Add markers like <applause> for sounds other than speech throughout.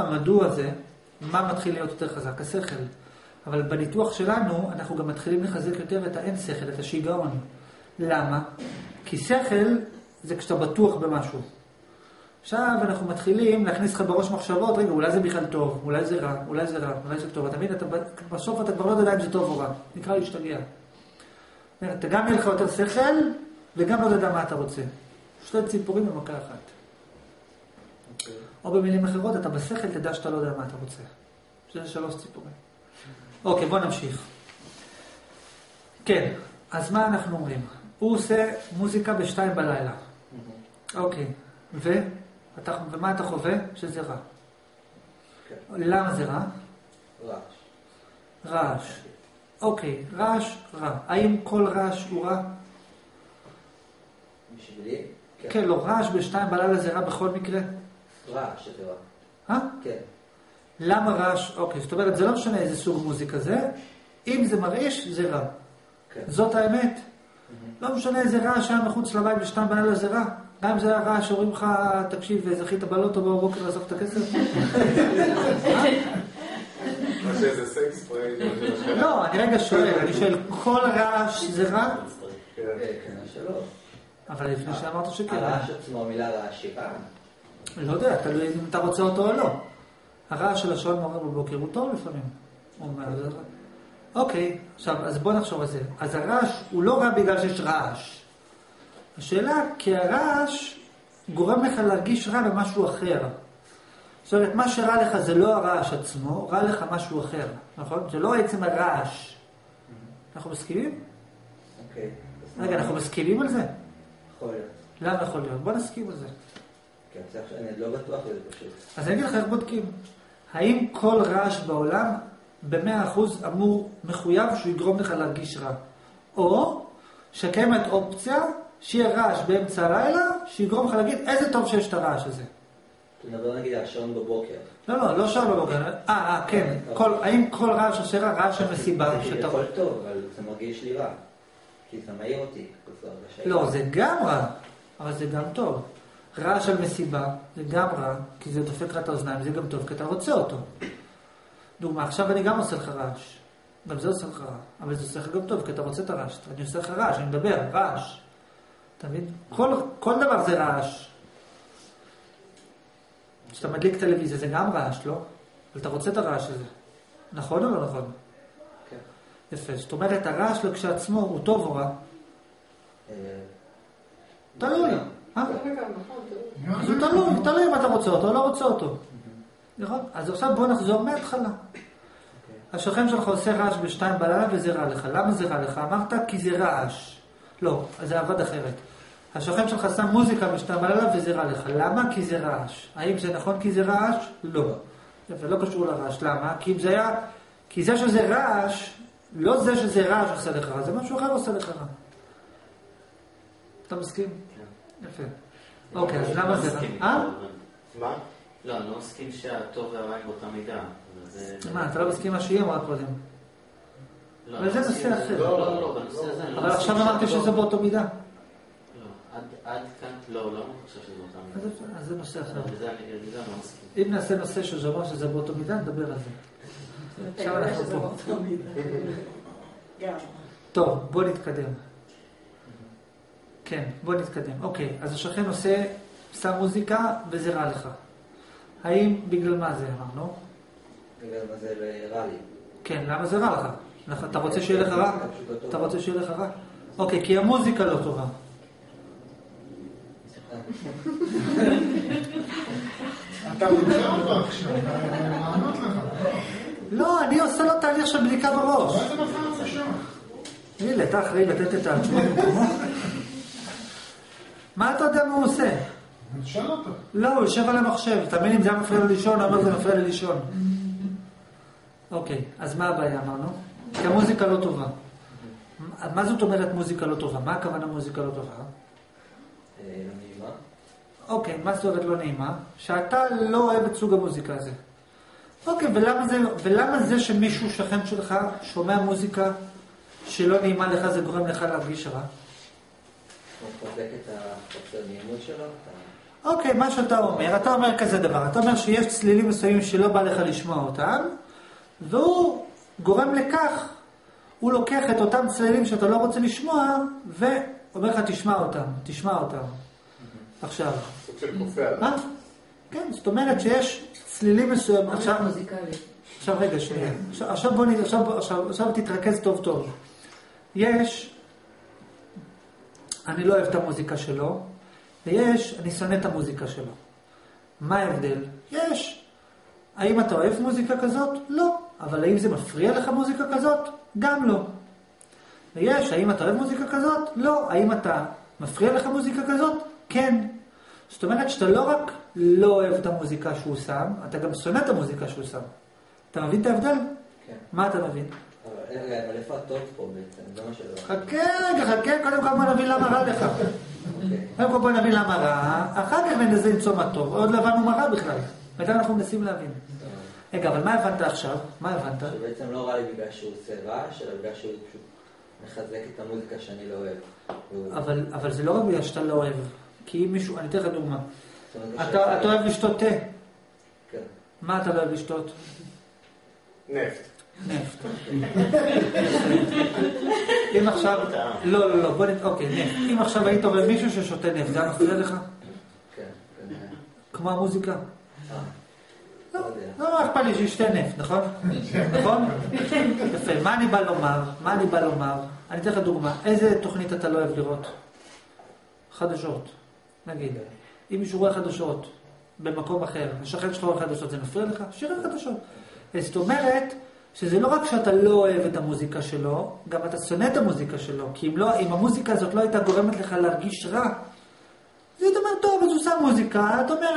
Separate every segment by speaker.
Speaker 1: המדוע זה, מה מתחיל להיות יותר חזק? השכל. אבל בניתוח שלנו, אנחנו גם מתחילים לחזק יותר את האין שכל, את השיגעון. למה? כי שכל זה כשאתה בטוח במשהו. עכשיו אנחנו מתחילים להכניס לך בראש מחשבות, רגע, אולי זה בכלל טוב, אולי זה רע, אולי זה רע, אולי זה טוב. אתה מבין, בסוף אתה כבר לא יודע אם זה טוב או רע. נקרא להשתגע. אתה גם יהיה לך יותר שכל, וגם לא יודע מה אתה רוצה. שתי ציפורים במכה אחת. או במילים אחרות, אתה בשכל תדע שאתה לא יודע מה אתה רוצה. שזה שלוש ציפורים. אוקיי, בוא נמשיך. כן, אז מה אנחנו אומרים? הוא עושה מוזיקה בשתיים בלילה. אוקיי, ו? אתה, ומה אתה חווה? שזה רע. כן. למה זה רע?
Speaker 2: רעש.
Speaker 1: רעש. אוקיי, רעש, רע. האם כל רעש הוא רע?
Speaker 2: בשבילי?
Speaker 1: כן. כן, לא, רעש בשתיים בלילה זה רע בכל מקרה?
Speaker 2: רעש זה רע.
Speaker 1: אה?
Speaker 2: כן.
Speaker 1: למה רעש? אוקיי, זאת אומרת, זה לא משנה איזה סוג מוזיקה זה, אם זה מרעיש, זה רע. כן. זאת האמת. Mm-hmm. לא משנה איזה רעש היה מחוץ לבית בשתיים בלילה זה רע. גם אם זה היה רעש שאומרים לך, תקשיב, זכית בלוטו בבוקר לעזוב את הכסף? <laughs> לא, אני רגע שואל, אני שואל, כל רעש זה רע?
Speaker 2: כן, כן שלא.
Speaker 1: אבל לפני שאמרת שכן.
Speaker 2: הרעש עצמו, המילה רעש היא רע?
Speaker 1: לא יודע, תלוי אם אתה רוצה אותו או לא. הרעש של השעון מעורר בבוקר הוא טוב לפעמים. אוקיי, עכשיו, אז בוא נחשוב על זה. אז הרעש הוא לא רע בגלל שיש רעש. השאלה, כי הרעש גורם לך להרגיש רע במשהו אחר. זאת אומרת, מה שרע לך זה לא הרעש עצמו, רע לך משהו אחר, נכון? זה לא עצם הרעש. אנחנו מסכימים?
Speaker 2: אוקיי.
Speaker 1: רגע, אנחנו מסכימים על זה?
Speaker 2: יכול להיות.
Speaker 1: למה יכול להיות? בוא נסכים על זה.
Speaker 2: כן, אני לא בטוח בזה פשוט.
Speaker 1: אז אני אגיד לך איך בודקים. האם כל רעש בעולם במאה אחוז אמור, מחויב שהוא יגרום לך להרגיש רע? או שקיימת אופציה שיהיה רעש באמצע הלילה, שיגרום לך להגיד איזה טוב שיש את הרעש הזה.
Speaker 2: אתה מדבר נגיד על שעון בבוקר.
Speaker 1: לא, לא, לא שעון בבוקר. אה, אה, כן. האם כל רעש עושה רע? רעש של מסיבה.
Speaker 2: זה יכול טוב, אבל זה מרגיש לי רע. כי זה מעיר אותי.
Speaker 1: לא, זה גם רע, אבל זה גם טוב. רעש של מסיבה זה גם רע, כי זה דופק לך את האוזניים, זה גם טוב, כי אתה רוצה אותו. דוגמה, עכשיו אני גם עושה לך רעש. גם זה עושה לך רע, אבל זה עושה לך גם טוב, כי אתה רוצה את הרעש. אני עושה לך רעש, אני מדבר, רעש. אתה מבין? כל, כל דבר זה רעש. כשאתה מדליק טלוויזיה זה גם רעש, לא? אבל אתה רוצה את הרעש הזה. נכון או לא נכון?
Speaker 2: כן.
Speaker 1: יפה. זאת אומרת, הרעש כשעצמו הוא טוב או רע? אה, תלוי. אה? זה תלוי, תלוי אם אתה רוצה אותו או לא רוצה אותו. נכון? אז עכשיו בוא נחזור מההתחלה. אוקיי. השכן שלך עושה רעש בשתיים בלילה וזה רע לך. למה זה רע לך? אמרת כי זה רעש. לא, זה עבד אחרת. השכן שלך שם מוזיקה בשתיים בלילה וזה רע לך. למה? כי זה רעש. האם זה נכון כי זה רעש? לא. יפה, לא קשור לרעש. למה? כי אם זה היה... כי זה שזה רעש, לא זה שזה רעש עושה לך רע, זה משהו אחר עושה לך רע. אתה מסכים? יפה. אוקיי, אז למה זה? אה?
Speaker 3: מה? לא, אני לא מסכים שהטוב והרע הם באותה מידה.
Speaker 1: מה, אתה לא מסכים מה שהיא אמרה קודם?
Speaker 3: לא,
Speaker 1: אבל זה נושא אחר.
Speaker 3: לא, לא, לא, בנושא הזה אני
Speaker 1: לא אבל עכשיו אמרתי שזה באותו מידה.
Speaker 3: לא, עד כאן, לא, לא, אני חושב שזה באותה מידה.
Speaker 1: אז זה נושא אחר.
Speaker 3: לא.
Speaker 1: אם נעשה נושא שזה אומר שזה באותו מידה, נדבר על זה. עכשיו אנחנו פה. <laughs> טוב, בוא נתקדם. כן, בוא נתקדם. אוקיי, אז השכן עושה, שם מוזיקה וזה רע לך. האם בגלל מה זה אמרנו?
Speaker 2: בגלל מה זה רע לי.
Speaker 1: כן, למה זה רע לך? אתה רוצה שיהיה לך רע? אתה רוצה שיהיה לך רע? אוקיי, כי המוזיקה לא טובה.
Speaker 4: אתה רוצה אותו עכשיו, לענות לך.
Speaker 1: לא, אני עושה לו תהליך של בדיקה בראש.
Speaker 4: מה זה מפריע לך שם?
Speaker 1: הנה, אתה אחראי לתת את במקומו? מה אתה יודע מה הוא עושה?
Speaker 4: תשאל אותו.
Speaker 1: לא, הוא יושב על המחשב. תאמין אם זה היה מפריע לו לישון, אומר זה מפריע לי לישון. אוקיי, אז מה הבעיה אמרנו? כי המוזיקה לא טובה. מה זאת אומרת מוזיקה לא טובה? מה הכוונה מוזיקה לא טובה?
Speaker 2: אה, לא נעימה.
Speaker 1: אוקיי, מה זאת אומרת לא נעימה? שאתה לא אוהב את סוג המוזיקה הזה. אוקיי, ולמה זה, ולמה זה שמישהו שכן שלך שומע מוזיקה שלא נעימה לך, זה גורם לך להרגיש רע?
Speaker 2: הוא את שלו?
Speaker 1: אוקיי, מה שאתה אומר, אתה אומר כזה דבר, אתה אומר שיש צלילים מסוימים שלא בא לך לשמוע אותם, והוא גורם לכך, הוא לוקח את אותם צלילים שאתה לא רוצה לשמוע, ואומר לך תשמע אותם, תשמע אותם. עכשיו,
Speaker 4: סוג של כופה עליו.
Speaker 1: מה? כן, זאת אומרת שיש צלילים מסוימים, עכשיו. עכשיו רגע, שנייה. עכשיו, עכשיו בוא נ... עכשיו, עכשיו, עכשיו תתרכז טוב טוב. יש, אני לא אוהב את המוזיקה שלו, ויש, אני שונא את המוזיקה שלו. מה ההבדל? יש. האם אתה אוהב מוזיקה כזאת? לא. אבל האם זה מפריע לך מוזיקה כזאת? גם לא. ויש, האם אתה אוהב מוזיקה כזאת? לא. האם אתה מפריע לך מוזיקה כזאת? כן. זאת אומרת שאתה לא רק לא אוהב את המוזיקה שהוא שם, אתה גם שונא את המוזיקה שהוא שם. אתה מבין את ההבדל?
Speaker 2: כן.
Speaker 1: מה אתה מבין?
Speaker 2: אבל איפה הטוב פה בעצם?
Speaker 1: חכה רגע, חכה, קודם כל בוא נבין למה רע לך. קודם כל בוא נבין למה רע, אחר כך ננסה למצוא מה טוב. עוד לא הבנו מה רע בכלל. מתי אנחנו מנסים להבין. רגע, אבל מה הבנת עכשיו? מה הבנת?
Speaker 2: שבעצם לא רע לי בגלל שהוא עושה רעש, אלא בגלל שהוא פשוט מחזק את המוזיקה שאני לא אוהב.
Speaker 1: אבל, אבל זה לא רק בגלל שאתה לא אוהב. כי אם מישהו, אני אתן לך דוגמה. אתה אוהב לשתות תה.
Speaker 2: כן.
Speaker 1: מה אתה לא אוהב לשתות?
Speaker 4: נפט.
Speaker 1: נפט. <laughs> אם עכשיו, לא, לא, לא, בוא נ... אוקיי, נפט. אם עכשיו היית רואה מישהו ששותה נפט, זה היה מפריע לך?
Speaker 2: כן. כן.
Speaker 1: כמו המוזיקה?
Speaker 2: אה,
Speaker 1: לא,
Speaker 2: לא.
Speaker 1: לא, מה אכפת לי שישתה נפט, נכון? נכון? יפה, מה אני בא לומר? מה אני בא לומר? אני אתן לך דוגמה. איזה תוכנית אתה לא אוהב לראות? חדשות, נגיד. אם מישהו רואה חדשות במקום אחר, השכן שלך רואה חדשות, זה מפריע לך? שירי חדשות. זאת אומרת, שזה לא רק שאתה לא אוהב את המוזיקה שלו, גם אתה שונא את המוזיקה שלו. כי אם, לא, אם המוזיקה הזאת לא הייתה גורמת לך להרגיש רע, אז אתה אומר, טוב, אז הוא שם מוזיקה, אתה אומר,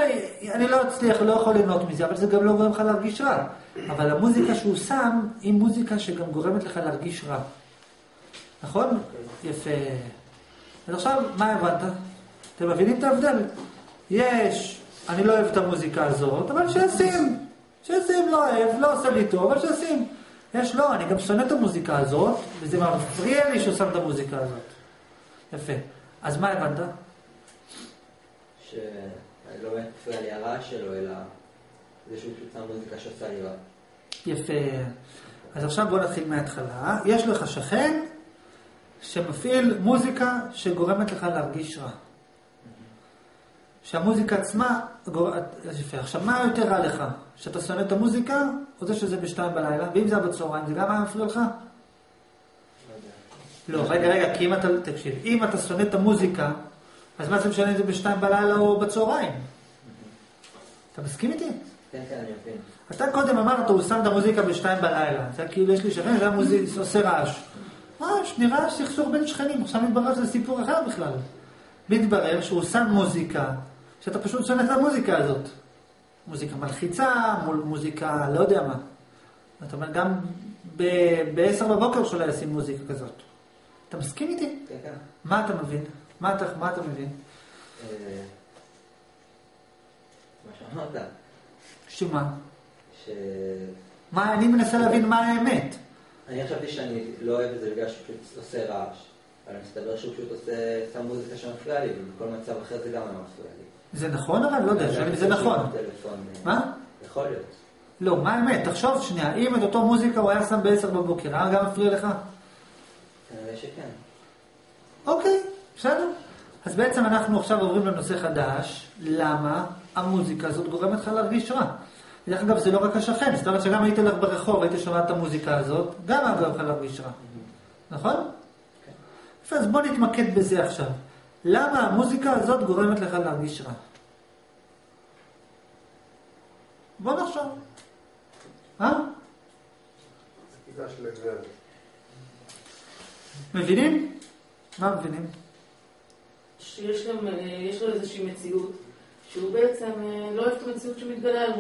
Speaker 1: אני לא אצליח, לא יכול ליהנות מזה, אבל זה גם לא גורם לך להרגיש רע. אבל המוזיקה שהוא שם, היא מוזיקה שגם גורמת לך להרגיש רע. נכון? יפה. אז עכשיו, מה הבנת? אתם מבינים את ההבדל? יש, אני לא אוהב את המוזיקה הזאת, אבל שישים. שישים, לא אוהב, לא עושה לי טוב, אבל שישים. יש, לא, אני גם שונא את המוזיקה הזאת, וזה מפריע לי שהוא שם את המוזיקה הזאת. יפה. אז מה הבנת?
Speaker 2: שאני לא באמת מפריע לי הרעש שלו, אלא זה שהוא פשוט שם מוזיקה שעושה לי רע.
Speaker 1: יפה. אז עכשיו בוא נתחיל מההתחלה. יש לך שכן שמפעיל מוזיקה שגורמת לך להרגיש רע. שהמוזיקה עצמה, יפה. עכשיו, מה יותר רע לך? שאתה שונא את המוזיקה, או זה שזה בשתיים בלילה? ואם זה היה בצהריים, זה גם היה מפריע לך? לא רגע, רגע, כי אם אתה, תקשיב, אם אתה שונא את המוזיקה, אז מה זה משנה אם זה בשתיים בלילה או בצהריים? אתה מסכים איתי?
Speaker 2: כן, כן, אני מבין.
Speaker 1: אתה קודם אמרת, הוא שם את המוזיקה בשתיים בלילה. זה כאילו, יש לי שכן שהיה מוזיק, עושה רעש. רעש, נראה סכסוך בין שכנים. עכשיו מתברר שזה סיפור אחר בכלל. מתברר שהוא שם מוזיקה, שאתה פשוט שונא את המוזיקה הזאת. מוזיקה מלחיצה, מול מוזיקה, לא יודע מה. אתה אומר, גם ב-10 בבוקר שלא ישים מוזיקה כזאת. אתה מסכים איתי?
Speaker 2: כן, כן.
Speaker 1: מה אתה מבין? מה אתה, מה אתה מבין?
Speaker 2: אה, מה שאמרת,
Speaker 1: שמה?
Speaker 2: ש...
Speaker 1: מה, אני מנסה להבין מה האמת.
Speaker 2: אני חשבתי שאני לא אוהב את זה בגלל שהוא פשוט עושה רעש. אבל מסתבר שהוא פשוט עושה, שם מוזיקה שמפריעה לי, ובכל מצב אחר זה גם היה מפריע לי.
Speaker 1: זה נכון אבל? לא יודע, אם זה נכון.
Speaker 2: אה,
Speaker 1: מה?
Speaker 2: יכול להיות.
Speaker 1: לא, מה האמת? תחשוב שנייה, אם את אותו מוזיקה הוא היה שם ב-10 בבוקר, היה גם מפריע לך?
Speaker 2: כנראה שכן.
Speaker 1: אוקיי, בסדר. אז בעצם אנחנו עכשיו עוברים לנושא חדש, למה המוזיקה הזאת גורמת לך להרגיש רע. דרך אגב, זה לא רק השכן, זאת אומרת שגם היית הולך ברחוב, היית שומע את המוזיקה הזאת, גם היה גורם לך להרגיש רע. נכון? יפה, אז בוא נתמקד בזה עכשיו. למה המוזיקה הזאת גורמת לך להרגיש רע? בוא נחשוב. אה? מבינים? מה מבינים?
Speaker 5: שיש גם, אה, יש לו איזושהי מציאות, שהוא בעצם אה, לא אוהב את המציאות שמתגלה לו.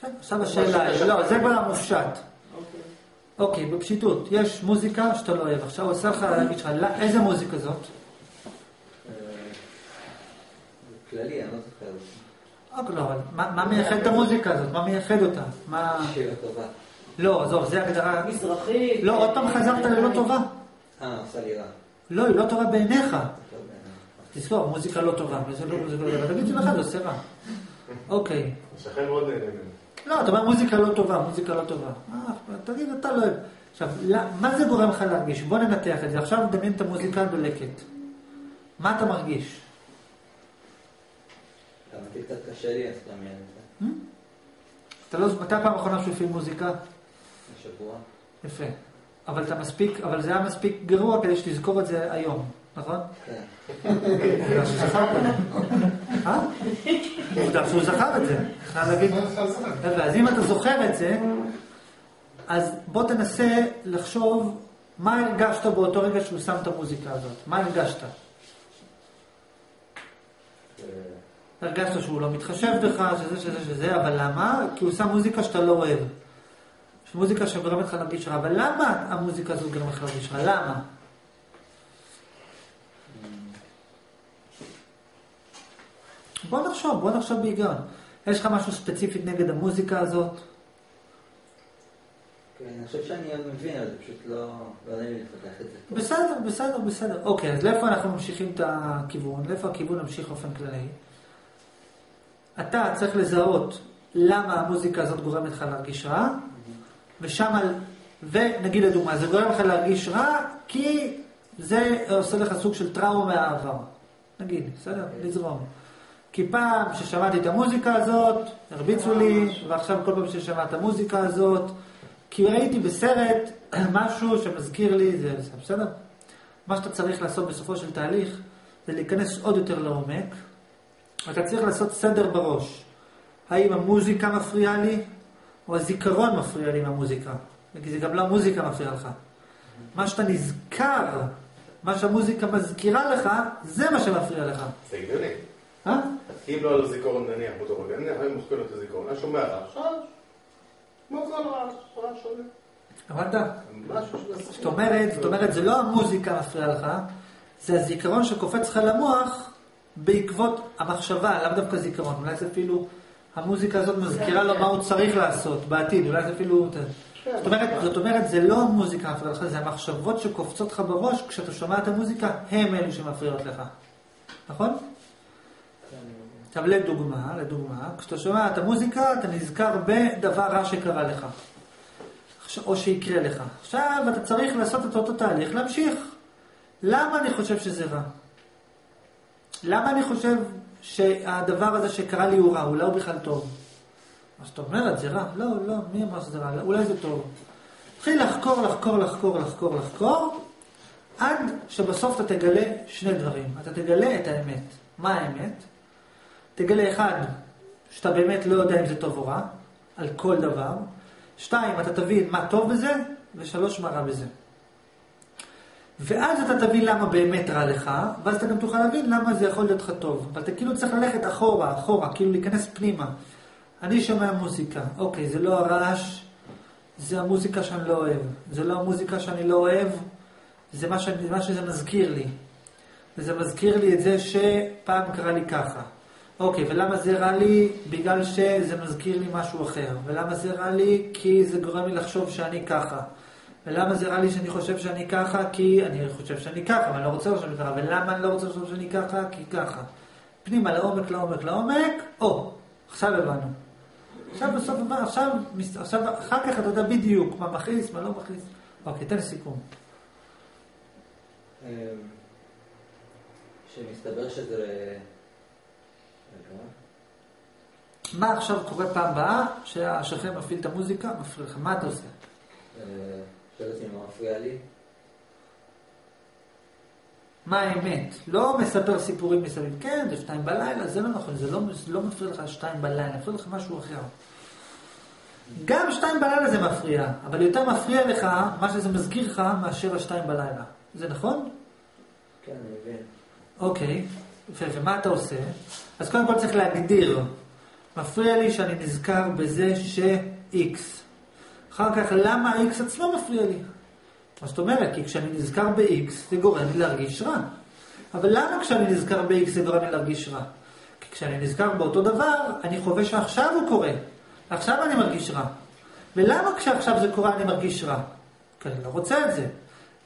Speaker 1: כן, עכשיו השאלה היא, לא, זה כבר המופשט.
Speaker 5: אוקיי.
Speaker 1: אוקיי, בפשיטות, יש מוזיקה שאתה לא אוהב. עכשיו הוא עושה לך להגיד לך, "לא, איזה מוזיקה זאת?
Speaker 2: אה, כללי, אני לא זוכר.
Speaker 1: אוקיי, לא, אבל מה מייחד את המוזיקה הזאת? מה מייחד אותה? מה...
Speaker 2: שיר טובה.
Speaker 1: לא, עזוב, זה הגדרה...
Speaker 5: מזרחית.
Speaker 1: לא, עוד פעם חזרת ללא טובה.
Speaker 2: אה, עושה לי רע.
Speaker 1: לא, היא לא טובה בעיניך.
Speaker 2: אה,
Speaker 1: תזכור, מוזיקה לא טובה, וזה לא מוזיקה לא טובה, תגיד שלך זה עושה רע. אוקיי.
Speaker 6: השכן מאוד נהנה ממנו.
Speaker 1: לא, אתה אומר מוזיקה לא טובה, מוזיקה לא טובה. אה, תגיד, אתה לא אוהב. עכשיו, לא- מה זה גורם לך להרגיש? בוא ננתח את זה. עכשיו דמיין את המוזיקה הדולקת. מה אתה מרגיש?
Speaker 2: גם אותי קצת קשה לי אז לדמיין את זה.
Speaker 1: אתה לא, מתי הפעם האחרונה שהוא הפעיל מוזיקה?
Speaker 2: השבוע.
Speaker 1: יפה. אבל אתה מספיק, אבל זה היה מספיק גרוע כדי שתזכור את זה היום, נכון?
Speaker 2: כן.
Speaker 1: אה? עובדה שהוא זכר את זה. חייב להגיד. אז אם אתה זוכר את זה, אז בוא תנסה לחשוב מה הרגשת באותו רגע שהוא שם את המוזיקה הזאת. מה הרגשת? הרגשת שהוא לא מתחשב בך, שזה, שזה, שזה, אבל למה? כי הוא שם מוזיקה שאתה לא אוהב. יש מוזיקה שגורמת לך להרגיש רע, אבל למה המוזיקה הזאת גורמת לך להרגיש רע? למה? בוא נחשוב, בוא נחשוב בהיגיון. יש לך משהו ספציפית נגד המוזיקה הזאת?
Speaker 2: כן, אני חושב שאני מבין, אבל זה פשוט לא לא נעים לי לפתח את זה.
Speaker 1: בסדר, בסדר, בסדר. אוקיי, אז לאיפה אנחנו ממשיכים את הכיוון? לאיפה הכיוון ממשיך באופן כללי? אתה צריך לזהות למה המוזיקה הזאת גורמת לך להרגיש רע, ושם, ונגיד לדוגמה, זה גורם לך להרגיש רע כי זה עושה לך סוג של טראומה מהעבר. נגיד, בסדר? לזרום. כי פעם ששמעתי את המוזיקה הזאת, הרביצו לי, ועכשיו כל פעם ששמע את המוזיקה הזאת, כי ראיתי בסרט <clears throat> משהו שמזכיר לי, זה זה בסדר? מה שאתה צריך לעשות בסופו של תהליך, זה להיכנס עוד יותר לעומק, אתה צריך לעשות סדר בראש. האם המוזיקה מפריעה לי, או הזיכרון מפריע לי מהמוזיקה? כי זה גם לא המוזיקה מפריעה לך. מה שאתה נזכר, מה שהמוזיקה מזכירה לך, זה מה שמפריע לך.
Speaker 6: זה הגיוני.
Speaker 1: אה?
Speaker 6: אם לא היה לו זיכרון נניח באותו רגע, נניח היה מוכר לו את הזיכרון, היה שומע רעש, רעש, על רעש? רעש.
Speaker 1: הבנת? זאת אומרת, זאת אומרת, זה לא המוזיקה מפריעה לך, זה הזיכרון שקופץ לך למוח בעקבות המחשבה, לאו דווקא זיכרון, אולי זה אפילו, המוזיקה הזאת מזכירה לו מה הוא צריך לעשות בעתיד, אולי זה אפילו... זאת אומרת, זאת אומרת, זה לא המוזיקה מפריעה לך, זה המחשבות שקופצות לך בראש כשאתה שומע את המוזיקה, הם אלו שמפריעות לך. נכון?
Speaker 2: כן.
Speaker 1: עכשיו לדוגמה, לדוגמה, כשאתה שומע את המוזיקה, אתה נזכר בדבר רע שקרה לך. או שיקרה לך. עכשיו אתה צריך לעשות את אותו תהליך, להמשיך. למה אני חושב שזה רע? למה אני חושב שהדבר הזה שקרה לי הוא רע? אולי הוא בכלל טוב. מה זאת אומרת, זה רע? לא, לא, מי אמר שזה רע? אולי זה טוב. תתחיל לחקור, לחקור, לחקור, לחקור, לחקור, עד שבסוף אתה תגלה שני דברים. אתה תגלה את האמת. מה האמת? תגלה אחד, שאתה באמת לא יודע אם זה טוב או רע, על כל דבר. שתיים, אתה תבין מה טוב בזה, ושלוש, מה רע בזה. ואז אתה תבין למה באמת רע לך, ואז אתה גם תוכל להבין למה זה יכול להיות לך טוב. אבל אתה כאילו צריך ללכת אחורה, אחורה, כאילו להיכנס פנימה. אני שומע מוזיקה, אוקיי, זה לא הרעש, זה המוזיקה שאני לא אוהב. זה לא המוזיקה שאני לא אוהב, זה מה, שאני, מה שזה מזכיר לי. וזה מזכיר לי את זה שפעם קרה לי ככה. אוקיי, ולמה זה רע לי? בגלל שזה מזכיר לי משהו אחר. ולמה זה רע לי? כי זה גורם לי לחשוב שאני ככה. ולמה זה רע לי שאני חושב שאני ככה? כי אני חושב שאני ככה, אבל אני לא רוצה לחשוב שאני ככה. ולמה אני לא רוצה לחשוב שאני ככה? כי ככה. פנימה, לעומק, לעומק, לעומק, או, עכשיו הבנו. עכשיו בסוף עכשיו, עכשיו, אחר כך אתה יודע בדיוק מה מכעיס, מה לא מכעיס. אוקיי, תן סיכום.
Speaker 2: אמ, שמסתבר שזה...
Speaker 1: מה עכשיו קורה פעם הבאה שהשכן מפעיל את המוזיקה, מפריע לך, מה אתה עושה?
Speaker 2: מה מפריע לי.
Speaker 1: מה האמת? לא מספר סיפורים מסביב. כן, זה שתיים בלילה, זה לא נכון, זה לא, זה לא מפריע לך שתיים בלילה, מפריע לך משהו אחר. גם שתיים בלילה זה מפריע, אבל יותר מפריע לך מה שזה מזכיר לך מאשר השתיים בלילה. זה נכון?
Speaker 2: כן, אני מבין.
Speaker 1: אוקיי, יפה, ומה אתה עושה? אז קודם כל צריך להגדיר. מפריע לי שאני נזכר בזה ש-X. אחר כך, למה ה-X עצמו מפריע לי? מה זאת אומרת? כי כשאני נזכר ב-X זה גורם לי להרגיש רע. אבל למה כשאני נזכר ב-X זה גורם לי להרגיש רע? כי כשאני נזכר באותו דבר, אני חווה שעכשיו הוא קורה. עכשיו אני מרגיש רע. ולמה כשעכשיו זה קורה אני מרגיש רע? כי אני לא רוצה את זה.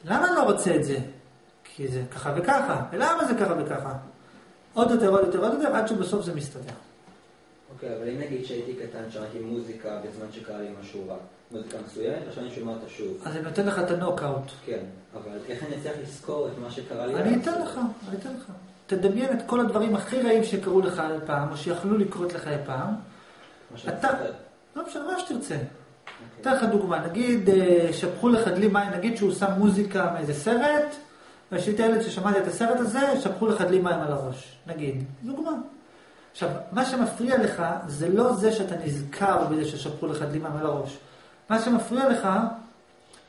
Speaker 1: למה אני לא רוצה את זה? כי זה ככה וככה. ולמה זה ככה וככה? עוד יותר, עוד יותר, עוד יותר, עד שבסוף זה מסתדר.
Speaker 2: אוקיי, אבל אם נגיד שהייתי קטן, שמעתי מוזיקה בזמן שקרה לי משהו רע, מוזיקה מסוימת, עכשיו אני שומע אותה שוב.
Speaker 1: אז אני נותן לך את הנוקאוט.
Speaker 2: כן, אבל איך אני אצליח לזכור את מה שקרה לי?
Speaker 1: אני? אתן לך, אני אתן לך. תדמיין את כל הדברים הכי רעים שקרו לך אי פעם, או שיכלו לקרות לך אי פעם. אתה-. לא משנה, מה שתרצה.
Speaker 2: אוקיי.
Speaker 1: אתן לך דוגמה, נגיד אה, שפכו לך דלי מים, נגיד שהוא שם מוזיקה מאיזה סרט, והייתי ילד ששמעתי את הסרט הזה, שפכו לך דלי מים על הראש, נגיד. דוגמה. עכשיו, מה שמפריע לך זה לא זה שאתה נזכר בזה ששפכו לך דלי מים על הראש. מה שמפריע לך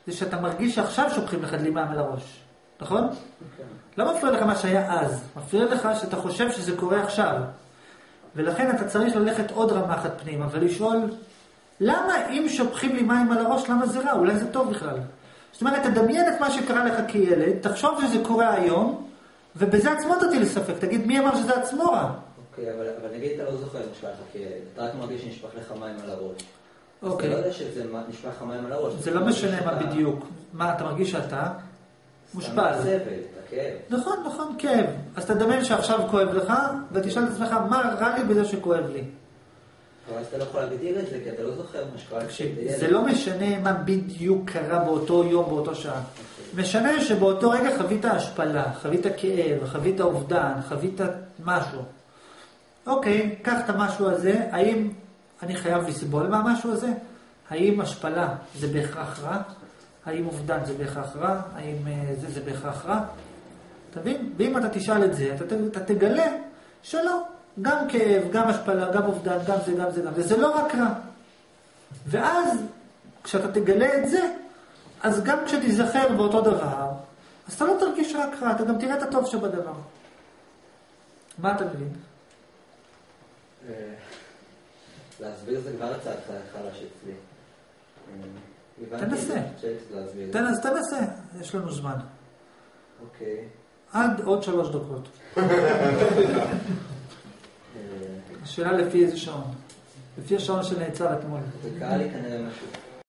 Speaker 1: זה שאתה מרגיש שעכשיו שופכים לך דלי מים על הראש, נכון?
Speaker 2: אוקיי.
Speaker 1: לא מפריע לך מה שהיה אז, מפריע לך שאתה חושב שזה קורה עכשיו. ולכן אתה צריך ללכת עוד רמה אחת פנימה ולשאול, למה אם שופכים לי מים על הראש, למה זה רע? אולי זה טוב בכלל. זאת אומרת, תדמיין את מה שקרה לך כילד, תחשוב שזה קורה היום, ובזה עצמו תטיל ספק. תגיד, מי אמר שזה עצמו רע?
Speaker 2: אוקיי, אבל אבל נגיד אתה לא זוכר מה שקרה לך כילד, אתה רק מרגיש שנשפך לך מים על הראש. אז
Speaker 1: אוקיי.
Speaker 2: אתה לא יודע שזה נשפך לך מים על הראש.
Speaker 1: זה לא
Speaker 2: מרגיש
Speaker 1: משנה מה בדיוק. מה, אתה מרגיש שאתה מושפל.
Speaker 2: סבל, את הכאב.
Speaker 1: נכון, נכון, כאב. אז תדמיין שעכשיו כואב לך, ותשאל את עצמך, מה רע לי בזה שכואב לי?
Speaker 2: אבל אז אתה לא יכול להגדיר את זה, כי אתה לא זוכר מה שקרה
Speaker 1: תקשיב, זה. לא משנה מה בדיוק קרה באותו יום, באותו שעה. משנה שבאותו רגע חווית השפלה, חווית כאב, חווית אובדן, חווית משהו. אוקיי, קח את המשהו הזה, האם אני חייב לסבול מהמשהו הזה? האם השפלה זה בהכרח רע? האם אובדן זה בהכרח רע? האם אה, זה, זה בהכרח רע? אתה מבין? ואם אתה תשאל את זה, אתה, אתה תגלה שלא. גם כאב, גם השפלה, גם אובדן, גם זה, גם זה, גם זה. זה לא רק רע. ואז, כשאתה תגלה את זה, אז גם כשתיזכר באותו דבר, אז אתה לא תרגיש רק רע, אתה גם תראה את הטוב שבדבר. מה אתה מבין?
Speaker 2: להסביר זה כבר הצעד חלש אצלי. אה,
Speaker 1: תנסה. אז תנסה, יש לנו זמן.
Speaker 2: אוקיי.
Speaker 1: עד עוד שלוש דקות.
Speaker 2: אה,
Speaker 1: השאלה לפי איזה שעון? לפי השעון שנעצר אתמול.
Speaker 2: זה קרה לי כנראה משהו